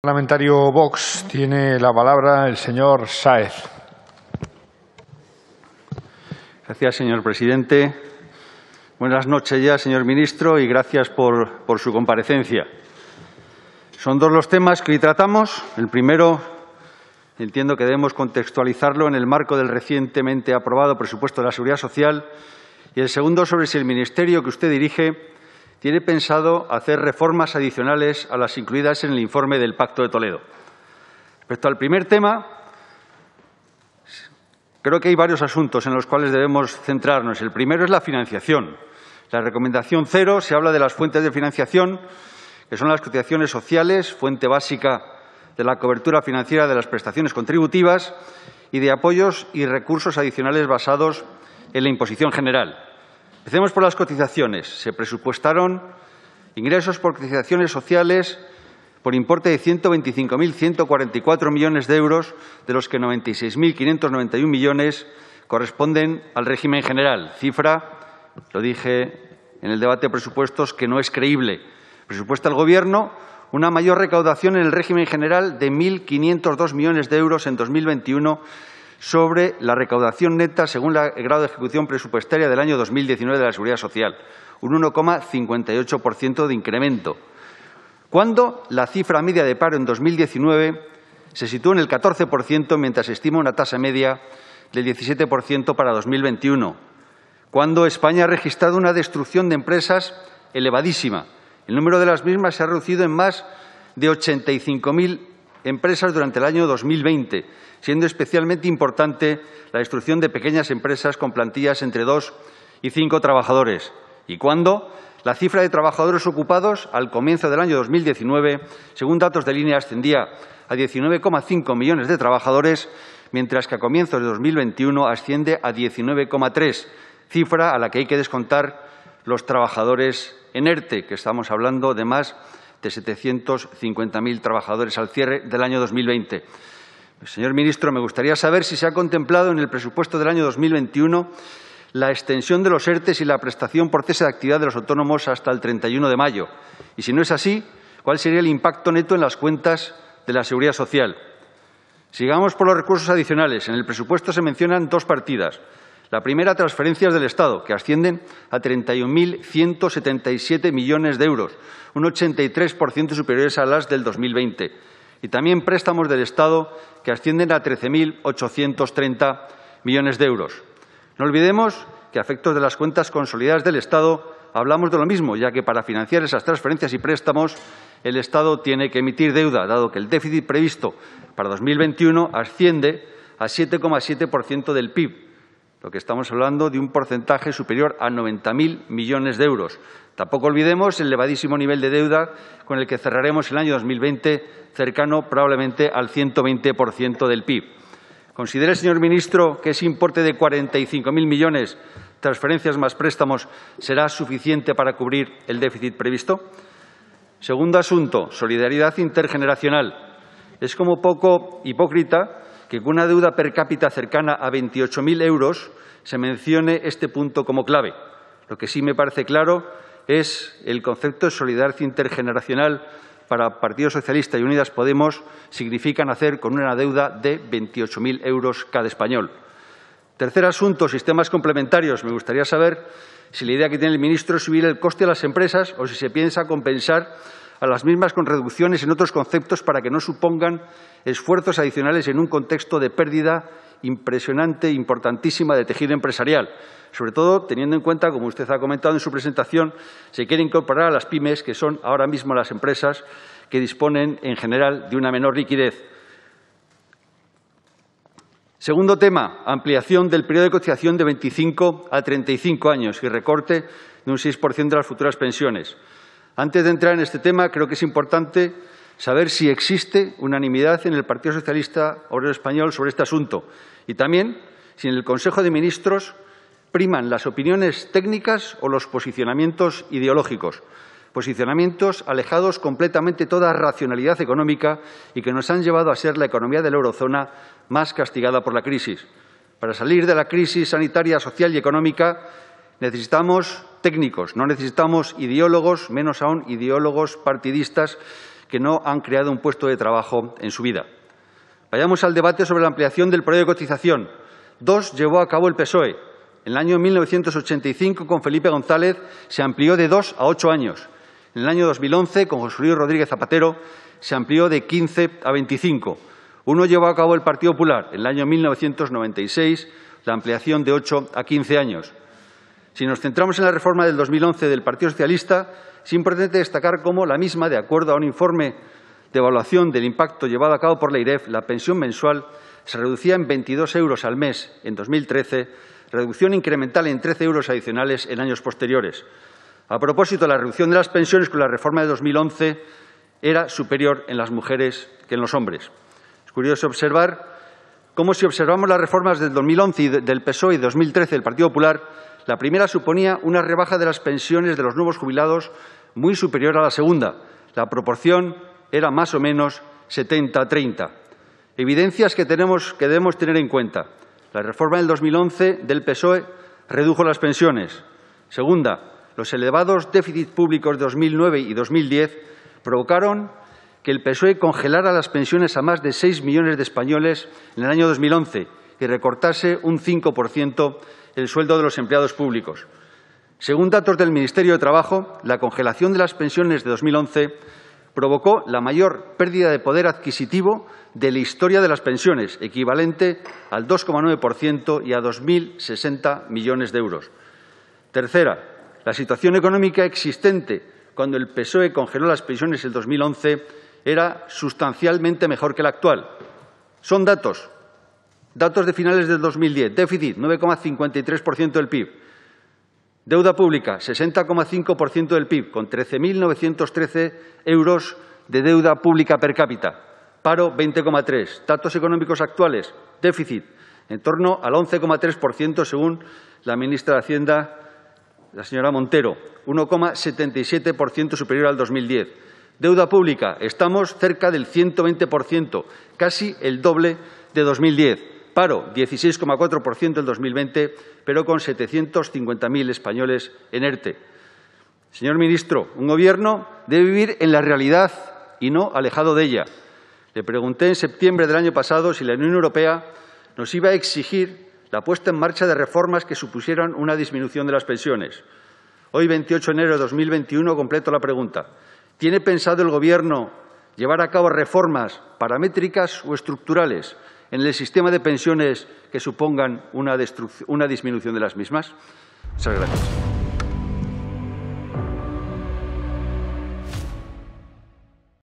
parlamentario Vox tiene la palabra el señor Sáez. Gracias, señor presidente. Buenas noches ya, señor ministro, y gracias por, por su comparecencia. Son dos los temas que hoy tratamos. El primero, entiendo que debemos contextualizarlo en el marco del recientemente aprobado presupuesto de la Seguridad Social. Y el segundo, sobre si el ministerio que usted dirige tiene pensado hacer reformas adicionales a las incluidas en el informe del Pacto de Toledo. Respecto al primer tema, creo que hay varios asuntos en los cuales debemos centrarnos. El primero es la financiación. La recomendación cero se habla de las fuentes de financiación que son las cotizaciones sociales, fuente básica de la cobertura financiera de las prestaciones contributivas y de apoyos y recursos adicionales basados en la imposición general. Empecemos por las cotizaciones. Se presupuestaron ingresos por cotizaciones sociales por importe de 125.144 millones de euros, de los que 96.591 millones corresponden al régimen general, cifra, lo dije en el debate de presupuestos, que no es creíble Presupuesta el Gobierno una mayor recaudación en el régimen general de 1.502 millones de euros en 2021 sobre la recaudación neta según el grado de ejecución presupuestaria del año 2019 de la Seguridad Social, un 1,58% de incremento, cuando la cifra media de paro en 2019 se situó en el 14%, mientras se estima una tasa media del 17% para 2021, cuando España ha registrado una destrucción de empresas elevadísima, el número de las mismas se ha reducido en más de 85.000 empresas durante el año 2020, siendo especialmente importante la destrucción de pequeñas empresas con plantillas entre dos y cinco trabajadores. Y cuando la cifra de trabajadores ocupados al comienzo del año 2019, según datos de línea, ascendía a 19,5 millones de trabajadores, mientras que a comienzos de 2021 asciende a 19,3, cifra a la que hay que descontar los trabajadores en ERTE, que estamos hablando de más de 750.000 trabajadores al cierre del año 2020. Señor ministro, me gustaría saber si se ha contemplado en el presupuesto del año 2021 la extensión de los ERTES y la prestación por cese de actividad de los autónomos hasta el 31 de mayo. Y si no es así, ¿cuál sería el impacto neto en las cuentas de la Seguridad Social? Sigamos por los recursos adicionales. En el presupuesto se mencionan dos partidas. La primera, transferencias del Estado, que ascienden a 31.177 millones de euros, un 83% superiores a las del 2020. Y también préstamos del Estado, que ascienden a 13.830 millones de euros. No olvidemos que, a efectos de las cuentas consolidadas del Estado, hablamos de lo mismo, ya que para financiar esas transferencias y préstamos el Estado tiene que emitir deuda, dado que el déficit previsto para 2021 asciende a 7,7% del PIB, lo que estamos hablando de un porcentaje superior a 90.000 millones de euros. Tampoco olvidemos el elevadísimo nivel de deuda con el que cerraremos el año 2020, cercano probablemente al 120% del PIB. ¿Considera, señor ministro, que ese importe de 45.000 millones, transferencias más préstamos, será suficiente para cubrir el déficit previsto? Segundo asunto, solidaridad intergeneracional. Es como poco hipócrita que con una deuda per cápita cercana a 28.000 euros se mencione este punto como clave. Lo que sí me parece claro es el concepto de solidaridad intergeneracional para Partido Socialista y Unidas Podemos significa nacer con una deuda de 28.000 euros cada español. Tercer asunto, sistemas complementarios. Me gustaría saber si la idea que tiene el ministro es subir el coste a las empresas o si se piensa compensar a las mismas con reducciones en otros conceptos para que no supongan esfuerzos adicionales en un contexto de pérdida impresionante, importantísima de tejido empresarial, sobre todo teniendo en cuenta, como usted ha comentado en su presentación, se quiere incorporar a las pymes, que son ahora mismo las empresas que disponen en general de una menor liquidez. Segundo tema, ampliación del periodo de cotización de 25 a 35 años y recorte de un 6% de las futuras pensiones. Antes de entrar en este tema, creo que es importante saber si existe unanimidad en el Partido Socialista Obrero Español sobre este asunto y también si en el Consejo de Ministros priman las opiniones técnicas o los posicionamientos ideológicos, posicionamientos alejados completamente de toda racionalidad económica y que nos han llevado a ser la economía de la eurozona más castigada por la crisis. Para salir de la crisis sanitaria, social y económica necesitamos técnicos, no necesitamos ideólogos, menos aún ideólogos partidistas que no han creado un puesto de trabajo en su vida. Vayamos al debate sobre la ampliación del periodo de cotización. Dos llevó a cabo el PSOE. En el año 1985, con Felipe González, se amplió de dos a ocho años. En el año 2011, con José Luis Rodríguez Zapatero, se amplió de 15 a 25. Uno llevó a cabo el Partido Popular en el año 1996, la ampliación de ocho a 15 años. Si nos centramos en la reforma del 2011 del Partido Socialista, es importante destacar cómo la misma, de acuerdo a un informe de evaluación del impacto llevado a cabo por la IREF, la pensión mensual se reducía en 22 euros al mes en 2013, reducción incremental en 13 euros adicionales en años posteriores. A propósito, la reducción de las pensiones con la reforma de 2011 era superior en las mujeres que en los hombres. Es curioso observar cómo, si observamos las reformas del 2011 y del PSOE y 2013 del Partido Popular, la primera suponía una rebaja de las pensiones de los nuevos jubilados muy superior a la segunda. La proporción era más o menos 70-30. Evidencias que, tenemos, que debemos tener en cuenta. La reforma del 2011 del PSOE redujo las pensiones. Segunda, los elevados déficits públicos de 2009 y 2010 provocaron que el PSOE congelara las pensiones a más de 6 millones de españoles en el año 2011 y recortase un 5% el sueldo de los empleados públicos. Según datos del Ministerio de Trabajo, la congelación de las pensiones de 2011 provocó la mayor pérdida de poder adquisitivo de la historia de las pensiones, equivalente al 2,9% y a 2.060 millones de euros. Tercera, la situación económica existente cuando el PSOE congeló las pensiones en 2011 era sustancialmente mejor que la actual. Son datos. Datos de finales del 2010. Déficit, 9,53% del PIB. Deuda pública, 60,5% del PIB, con 13.913 euros de deuda pública per cápita. Paro, 20,3. Datos económicos actuales. Déficit, en torno al 11,3% según la ministra de Hacienda, la señora Montero, 1,77% superior al 2010. Deuda pública, estamos cerca del 120%, casi el doble de 2010. Paro, 16,4% en 2020, pero con 750.000 españoles en ERTE. Señor ministro, un Gobierno debe vivir en la realidad y no alejado de ella. Le pregunté en septiembre del año pasado si la Unión Europea nos iba a exigir la puesta en marcha de reformas que supusieran una disminución de las pensiones. Hoy, 28 de enero de 2021, completo la pregunta. ¿Tiene pensado el Gobierno llevar a cabo reformas paramétricas o estructurales en el sistema de pensiones que supongan una, una disminución de las mismas? Muchas gracias.